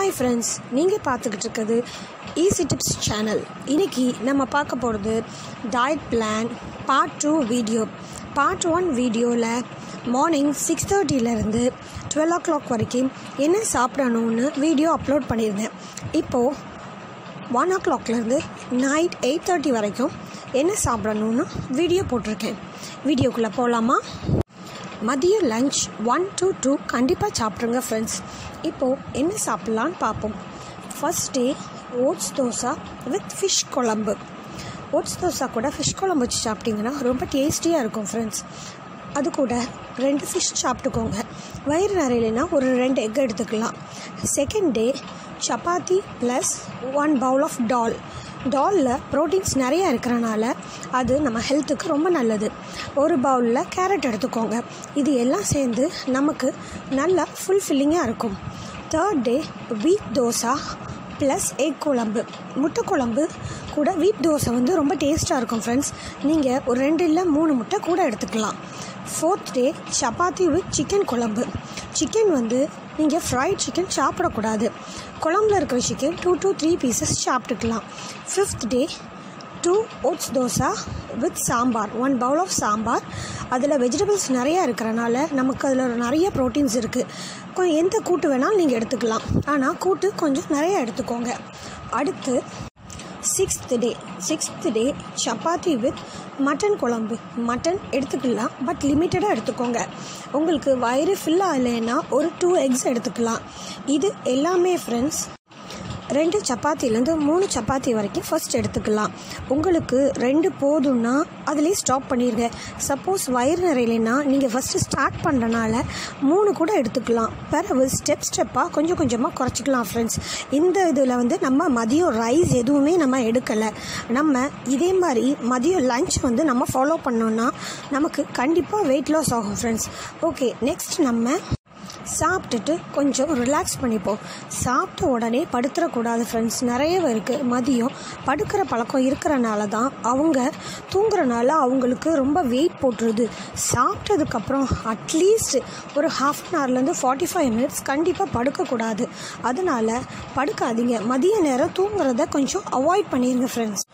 Hi friends நீங்கள் பார்த்துக்கிட்டு இருக்கிறது ஈஸி டிப்ஸ் சேனல் இன்றைக்கி நம்ம பார்க்க போகிறது diet plan part two video part one வீடியோவில் மார்னிங் சிக்ஸ் தேர்ட்டியிலேருந்து டுவெல் ஓ கிளாக் வரைக்கும் என்ன சாப்பிடணும்னு வீடியோ அப்லோட் பண்ணியிருந்தேன். இப்போது ஒன் ஓ கிளாக்லேருந்து நைட் எயிட் தேர்ட்டி வரைக்கும் என்ன சாப்பிடணும்னு வீடியோ போட்டிருக்கேன். வீடியோக்குள்ளே போகலாமா மதிய லஞ்ச் ஒன் டு டூ கண்டிப்பாக சாப்பிட்ருங்க ஃப்ரெண்ட்ஸ் இப்போது என்ன சாப்பிட்லான்னு பார்ப்போம். First day oats dosa with fish குழம்பு. ஓட்ஸ் தோசை கூட ஃபிஷ் குழம்பு வச்சு சாப்பிட்டிங்கன்னா ரொம்ப டேஸ்டியாக இருக்கும் ஃப்ரெண்ட்ஸ் அது கூட ரெண்டு ஃபிஷ் சாப்பிட்டுக்கோங்க. வயிறு நிறையிலனா ஒரு ரெண்டு எக் எடுத்துக்கலாம். Second day chapati plus one bowl of dal டாலில் proteins நிறையா இருக்கிறனால அது நம்ம ஹெல்த்துக்கு ரொம்ப நல்லது. ஒரு பவுலில் கேரட் எடுத்துக்கோங்க. இது எல்லாம் சேர்ந்து நமக்கு நல்லா ஃபுல்ஃபில்லிங்காக இருக்கும். தேர்ட் டே வீட் தோசா. ப்ளஸ் எக் குழம்பு. முட்டை குழம்பு கூட வீட் தோசை வந்து ரொம்ப டேஸ்ட்டாக இருக்கும் ஃப்ரெண்ட்ஸ் நீங்கள் ஒரு ரெண்டு இல்லை மூணு முட்டை கூட எடுத்துக்கலாம். Fourth day chapati with chicken குழம்பு. சிக்கன் வந்து நீங்கள் ஃப்ரைட் சிக்கன் சாப்பிடக்கூடாது. குழம்புல இருக்கிற chicken two two three pieces சாப்பிட்டுக்கலாம். Fifth day two oats dosa with sambar one bowl of sambar. அதில் வெஜிடபிள்ஸ் நிறையா இருக்கிறனால நமக்கு அதில் நிறைய ப்ரோட்டீன்ஸ் இருக்குது எந்த கூட்டு வேணாலும் நீங்கள் எடுத்துக்கலாம். ஆனால் கூட்டு கொஞ்சம் நிறையா எடுத்துக்கோங்க. அடுத்து sixth day sixth day chapati with mutton குழம்பு. மட்டன் எடுத்துக்கலாம் பட் லிமிட்டடாக எடுத்துக்கோங்க. உங்களுக்கு வயிறு ஃபில் ஆகலைன்னா ஒரு டூ எக்ஸ் எடுத்துக்கலாம். இது எல்லாமே ஃப்ரெண்ட்ஸ் ரெண்டு சப்பாத்திலேருந்து மூணு சப்பாத்தி வரைக்கும் ஃபஸ்ட் எடுத்துக்கலாம். உங்களுக்கு ரெண்டு போதும்னா அதுலேயே ஸ்டாப் பண்ணிடுங்க சப்போஸ் வயிறு நிறையலைன்னா நீங்கள் ஃபஸ்ட்டு ஸ்டார்ட் பண்ணுறனால மூணு கூட எடுத்துக்கலாம். பிறகு ஸ்டெப் ஸ்டெப்பாக கொஞ்சம் கொஞ்சமாக குறைச்சிக்கலாம் ஃப்ரெண்ட்ஸ் இந்த இதில் வந்து நம்ம மதியம் ரைஸ் எதுவுமே நம்ம எடுக்கலை. நம்ம இதே மாதிரி மதியம் லஞ்ச் வந்து நம்ம ஃபாலோ பண்ணோன்னா நமக்கு கண்டிப்பாக வெயிட் லாஸ் ஆகும் ஃப்ரெண்ட்ஸ் ஓகே நெக்ஸ்ட் நம்ம சாப்பிட்டுட்டு கொஞ்சம் ரிலாக்ஸ் பண்ணிப்போம் சாப்பிட்ட உடனே படுத்துடக்கூடாது ஃப்ரெண்ட்ஸ் நிறைய பேருக்கு மதியம் படுக்கிற பழக்கம் இருக்கிறனால தான் அவங்க தூங்குறனால அவங்களுக்கு ரொம்ப வெயிட் போட்டுருது. சாப்பிட்டதுக்கப்புறம் அட்லீஸ்ட் ஒரு ஹாஃப் அன் ஹவர்லேருந்து ஃபார்ட்டி ஃபைவ் மினிட்ஸ் கண்டிப்பாக படுக்கக்கூடாது. அதனால் படுக்காதீங்க. மதிய நேரம் தூங்குறத கொஞ்சம் அவாய்ட் பண்ணிடுங்க ஃப்ரெண்ட்ஸ்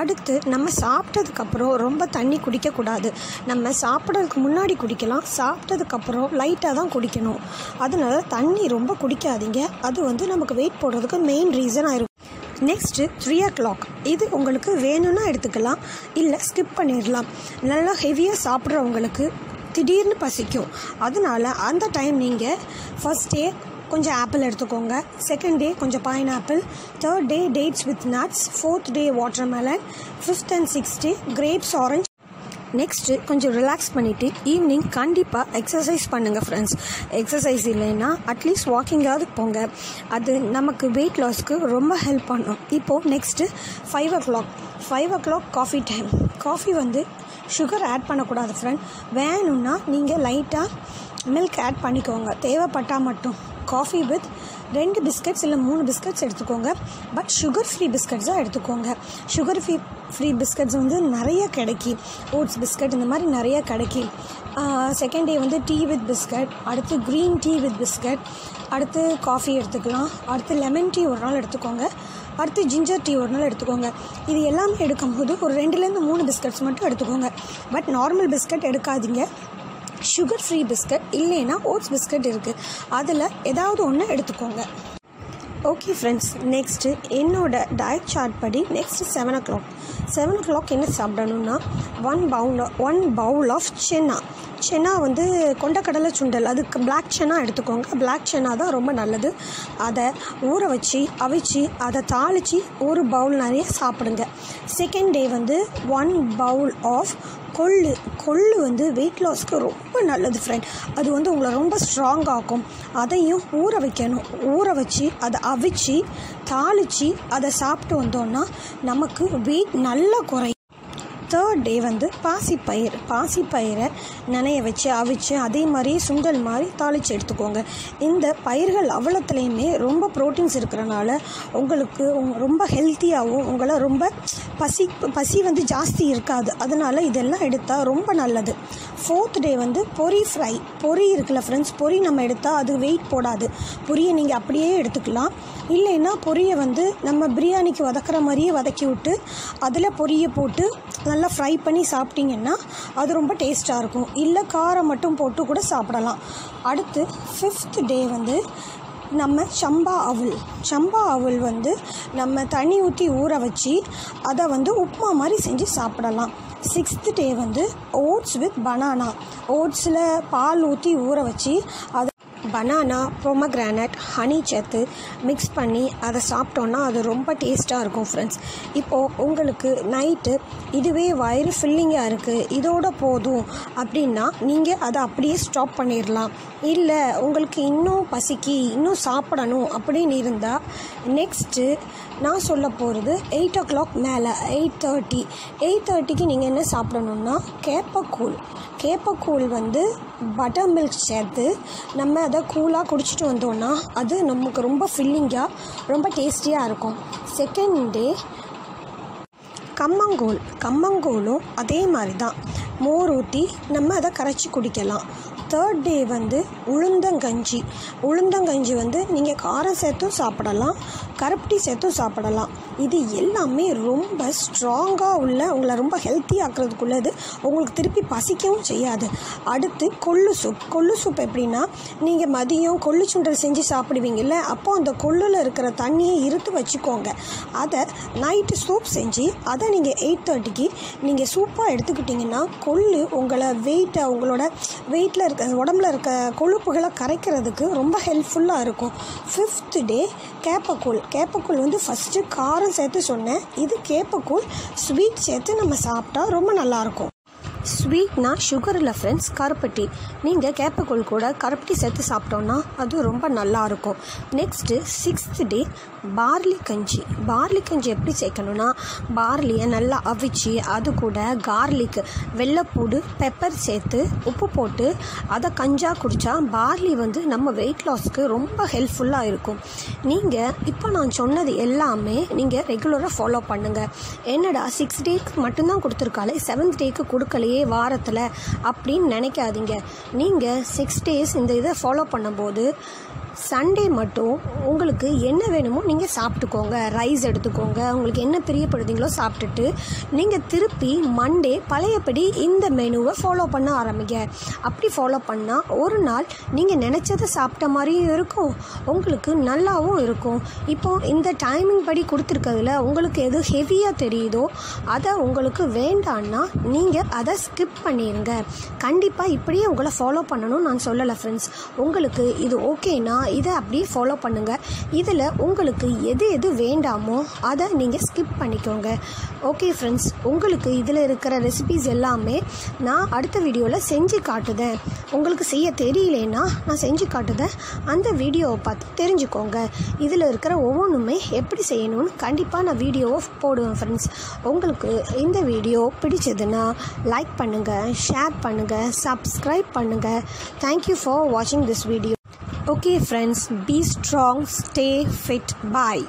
அடுத்து நம்ம சாப்பிட்டதுக்கப்புறம் ரொம்ப தண்ணி குடிக்கக்கூடாது. நம்ம சாப்பிட்றதுக்கு முன்னாடி குடிக்கலாம் சாப்பிட்டதுக்கப்புறம் லைட்டாக தான் குடிக்கணும். அதனால தண்ணி ரொம்ப குடிக்காதீங்க. அது வந்து நமக்கு வெயிட் போடுறதுக்கு மெயின் ரீசனாக இருக்கும். நெக்ஸ்ட்டு த்ரீ ஓ கிளாக் இது உங்களுக்கு வேணும்னா எடுத்துக்கலாம். இல்லை ஸ்கிப் பண்ணிடலாம். நல்லா ஹெவியாக சாப்பிட்றவங்களுக்கு திடீர்னு பசிக்கும். அதனால அந்த டைம் நீங்கள் ஃபஸ்ட்டே கொஞ்சம் ஆப்பிள் எடுத்துக்கோங்க. செகண்ட் டே கொஞ்சம் pineapple third day dates with nuts fourth day watermelon fifth and sixth day grapes orange next கொஞ்சம் ரிலாக்ஸ் பண்ணிவிட்டு ஈவினிங் கண்டிப்பாக எக்ஸசைஸ் பண்ணுங்கள் ஃப்ரெண்ட்ஸ் எக்ஸசைஸ் இல்லைன்னா அட்லீஸ்ட் வாக்கிங்காவது போங்க. அது நமக்கு வெயிட் லாஸ்க்கு ரொம்ப ஹெல்ப் பண்ணும். இப்போது next five o'clock five o'clock coffee time coffee வந்து சுகர் ஆட் பண்ணக்கூடாது ஃப்ரெண்ட் வேணும்னா நீங்கள் லைட்டாக மில்க் ஆட் பண்ணிக்கோங்க. தேவைப்பட்டால் மட்டும். காஃபி வித் ரெண்டு பிஸ்கட்ஸ் இல்லை மூணு பிஸ்கட்ஸ் எடுத்துக்கோங்க. பட் சுகர் ஃப்ரீ பிஸ்கட்ஸாக எடுத்துக்கோங்க. சுகர் ஃப்ரீ ஃப்ரீ பிஸ்கட்ஸ் வந்து நிறைய கிடைக்கி. ஓட்ஸ் பிஸ்கட் இந்த மாதிரி நிறைய கிடைக்கி. செகண்ட் டே வந்து டீ வித் பிஸ்கட் அடுத்து க்ரீன் டீ வித் பிஸ்கட் அடுத்து காஃபி எடுத்துக்கலாம். அடுத்து லெமன் டீ ஒரு நாள் எடுத்துக்கோங்க. அடுத்து ஜிஞ்சர் டீ ஒரு நாள் எடுத்துக்கோங்க. இது எல்லாமே எடுக்கும்போது ஒரு ரெண்டுலேருந்து மூணு பிஸ்கட்ஸ் மட்டும் எடுத்துக்கோங்க. பட் நார்மல் பிஸ்கட் எடுக்காதீங்க. சுகர் ஃப்ரீ பிஸ்கட் இல்லைன்னா ஓட்ஸ் பிஸ்கட் இருக்குது அதில் ஏதாவது ஒன்று எடுத்துக்கோங்க. ஓகே ஃப்ரெண்ட்ஸ் நெக்ஸ்ட்டு என்னோட டயட் சார்ட் படி next seven o'clock seven o'clock என்ன சாப்பிடணும்னா one bowl one bowl of chana chana வந்து கொண்டக்கடலை சுண்டல். அதுக்கு பிளாக் சென்னா எடுத்துக்கோங்க. பிளாக் சென்னா தான் ரொம்ப நல்லது. அதை ஊற வச்சு அவிச்சு அதை தாளித்து ஒரு பவுல் நிறைய சாப்பிடுங்க. செகண்ட் டே வந்து ஒன் பவுல் ஆஃப் கொள்ளு கொள்ளு வந்து வெயிட் லாஸ்க்கு ரொம்ப நல்லது ஃப்ரெண்ட் அது வந்து உங்களை ரொம்ப ஸ்ட்ராங் ஆக்கும். அதையும் ஊற வைக்கணும். ஊற வச்சு அதை அவிச்சு தாளித்து அதை சாப்பிட்டு வந்தோன்னா நமக்கு வெயிட் நல்லா குறையும். தேர்ட் டே வந்து பாசிப்பயிர் பாசிப்பயிரை நனைய வச்சு அவிச்சு அதே மாதிரி சுண்டல் மாதிரி தாளித்து எடுத்துக்கோங்க. இந்த பயிர்கள் அவ்வளோத்துலேயுமே ரொம்ப ப்ரோட்டீன்ஸ் இருக்கிறனால உங்களுக்கு ரொம்ப ஹெல்த்தியாகவும் உங்களை ரொம்ப பசி பசி வந்து ஜாஸ்தி இருக்காது. அதனால் இதெல்லாம் எடுத்தால் ரொம்ப நல்லது. ஃபோர்த் டே வந்து பொரி ஃப்ரை பொரி இருக்குல்ல ஃப்ரெண்ட்ஸ் பொரி நம்ம எடுத்தால் அது வெயிட் போடாது. பொரியை நீங்கள் அப்படியே எடுத்துக்கலாம். இல்லைன்னா பொரியை வந்து நம்ம பிரியாணிக்கு வதக்கிற மாதிரியே வதக்கி விட்டு அதில் பொரியை போட்டு நல்லா ஃப்ரை பண்ணி சாப்பிட்டீங்கன்னா அது ரொம்ப டேஸ்ட்டாக இருக்கும். இல்லை காரம் மட்டும் போட்டு கூட சாப்பிடலாம். அடுத்து ஃபிஃப்த் டே வந்து நம்ம சம்பா அவுல். சம்பா அவுல் வந்து நம்ம தண்ணி ஊற்றி ஊற வச்சு அதை வந்து உப்புமா மாதிரி செஞ்சு சாப்பிடலாம். சிக்ஸ்த்து டே வந்து ஓட்ஸ் வித் பனானா ஓட்ஸில் பால் ஊற்றி ஊற வச்சு அதை பனானா ப்ரோமக்ரானட் ஹனி சேர்த்து மிக்ஸ் பண்ணி அதை சாப்பிட்டோன்னா அது ரொம்ப டேஸ்ட்டாக இருக்கும் ஃப்ரெண்ட்ஸ் இப்போது உங்களுக்கு நைட்டு இதுவே வயிறு ஃபில்லிங்காக இருக்குது இதோட போதும் அப்படின்னா நீங்கள் அதை அப்படியே ஸ்டாப் பண்ணிடலாம் இல்லை உங்களுக்கு இன்னும் பசிக்கு இன்னும் சாப்பிடணும் அப்படின்னு இருந்தால் நெக்ஸ்ட்டு நான் சொல்ல போகிறது எயிட் ஓ கிளாக் மேலே எயிட் தேர்ட்டி எயிட் தேர்ட்டிக்கு நீங்கள் என்ன சாப்பிடணுன்னா கேப்பக்கூழ். கேப்பக்கூழ் வந்து பட்டர் மில்க் சேர்த்து நம்ம அதை கூலாக குடிச்சிட்டு வந்தோன்னா அது நமக்கு ரொம்ப ஃபில்லிங்காக ரொம்ப டேஸ்டியாக இருக்கும். செகண்ட் டே கம்மங்கூழ். கம்மங்கூழும் அதே மாதிரி தான் மோர் ஊற்றி நம்ம அதை கரைச்சி குடிக்கலாம். தேர்ட் டே வந்து உளுந்தங்கஞ்சி. உளுந்தங்கஞ்சி வந்து நீங்கள் காரம் சேர்த்தும் சாப்பிடலாம். கருப்பட்டி சேர்த்தும் சாப்பிடலாம். இது எல்லாமே ரொம்ப ஸ்ட்ராங்காக உள்ள உங்களை ரொம்ப ஹெல்த்தி ஆக்கிறதுக்குள்ளது உங்களுக்கு திருப்பி பசிக்கவும் செய்யாது. அடுத்து கொள்ளு சூப் கொள்ளு சூப் எப்படின்னா நீங்கள் மதியம் கொள்ளு சுண்டல் செஞ்சு சாப்பிடுவீங்கல்ல அப்போது அந்த கொள்ளில் இருக்கிற தண்ணியை இருத்து வச்சுக்கோங்க. அதை நைட்டு சூப் செஞ்சு அதை நீங்கள் எயிட் தேர்ட்டிக்கு நீங்கள் சூப்பாக எடுத்துக்கிட்டிங்கன்னா கொள்ளு உங்களை வெயிட்டை உங்களோட வெயிட்டில் இருக்க உடம்புல இருக்க கொழுப்புகளை கரைக்கிறதுக்கு ரொம்ப ஹெல்ப்ஃபுல்லாக இருக்கும். Fifth day கேப்பக்கூழ். கேப்பக்கூழ் வந்து ஃபஸ்ட்டு காரம் சேர்த்து சொன்னேன். இது கேப்பக்கூழ் ஸ்வீட் சேர்த்து நம்ம சாப்பிட்டா ரொம்ப நல்லாயிருக்கும். ஸ்வீட்னா சுகர் இல்லை ஃப்ரெண்ட்ஸ் கருப்பட்டி. நீங்கள் கேப்பக்கூழ் கூட கருப்பட்டி சேர்த்து சாப்பிட்டோன்னா அது ரொம்ப நல்லா இருக்கும். நெக்ஸ்ட்டு சிக்ஸ்த் டே பார்லி கஞ்சி. பார்லி கஞ்சி எப்படி சேர்க்கணும்னா பார்லியை நல்லா அவிச்சு அது கூட கார்லிக் வெள்ளைப்பூடு பெப்பர் சேர்த்து உப்பு போட்டு அதை கஞ்சா குடித்தா பார்லி வந்து நம்ம வெயிட் லாஸ்க்கு ரொம்ப ஹெல்ப்ஃபுல்லாக இருக்கும். நீங்கள் இப்போ நான் சொன்னது எல்லாமே நீங்கள் ரெகுலராக ஃபாலோ பண்ணுங்கள் என்னடா சிக்ஸ் டேக்கு மட்டும்தான் கொடுத்துருக்காளே? செவன்த் டேக்கு கொடுக்கலையே? வாரத்தில் அப்படின்னு நினைக்காதீங்க. நீங்கள் சிக்ஸ் டேஸ் இந்த இதை ஃபாலோ பண்ணும்போது சண்டே மட்டும் உங்களுக்கு என்ன வேணுமோ நீங்கள் சாப்பிட்டுக்கோங்க. ரைஸ் எடுத்துக்கோங்க. உங்களுக்கு என்ன பிரியப்படுதுங்களோ சாப்பிட்டுட்டு நீங்கள் திருப்பி மண்டே பழையபடி இந்த மெனுவை ஃபாலோ பண்ண ஆரம்பிங்க. அப்படி ஃபாலோ பண்ணால் ஒரு நாள் நீங்கள் நினச்சதை சாப்பிட்ட மாதிரியும் இருக்கும். உங்களுக்கு நல்லாவும் இருக்கும். இப்போ இந்த டைமிங் படி கொடுத்துருக்கிறதுல உங்களுக்கு எது ஹெவியாக தெரியுதோ அதை உங்களுக்கு வேண்டான்னா நீங்கள் அதை ஸ்கிப் பண்ணிடுங்க கண்டிப்பாக இப்படியே உங்களை ஃபாலோ பண்ணணும்னு நான் சொல்லலை ஃப்ரெண்ட்ஸ் உங்களுக்கு இது ஓகேனா இதை அப்படியே ஃபாலோ பண்ணுங்கள் இதில் உங்களுக்கு எது எது வேண்டாமோ அதை நீங்கள் ஸ்கிப் பண்ணிக்கோங்க. ஓகே ஃப்ரெண்ட்ஸ் உங்களுக்கு இதில் இருக்கிற ரெசிபிஸ் எல்லாமே நான் அடுத்த வீடியோவில் செஞ்சு காட்டுதேன். உங்களுக்கு செய்ய தெரியலேன்னா நான் செஞ்சு காட்டுதேன். அந்த வீடியோவை பார்த்து தெரிஞ்சுக்கோங்க. இதில் இருக்கிற ஒவ்வொன்றுமே எப்படி செய்யணும்னு கண்டிப்பாக நான் வீடியோவை போடுவேன் ஃப்ரெண்ட்ஸ் உங்களுக்கு இந்த வீடியோ பிடிச்சதுன்னா லைக் பண்ணுங்கள் ஷேர் பண்ணுங்கள் சப்ஸ்கிரைப் பண்ணுங்கள் தேங்க்யூ ஃபார் வாட்சிங் this video Okay, friends, be strong, stay fit. Bye.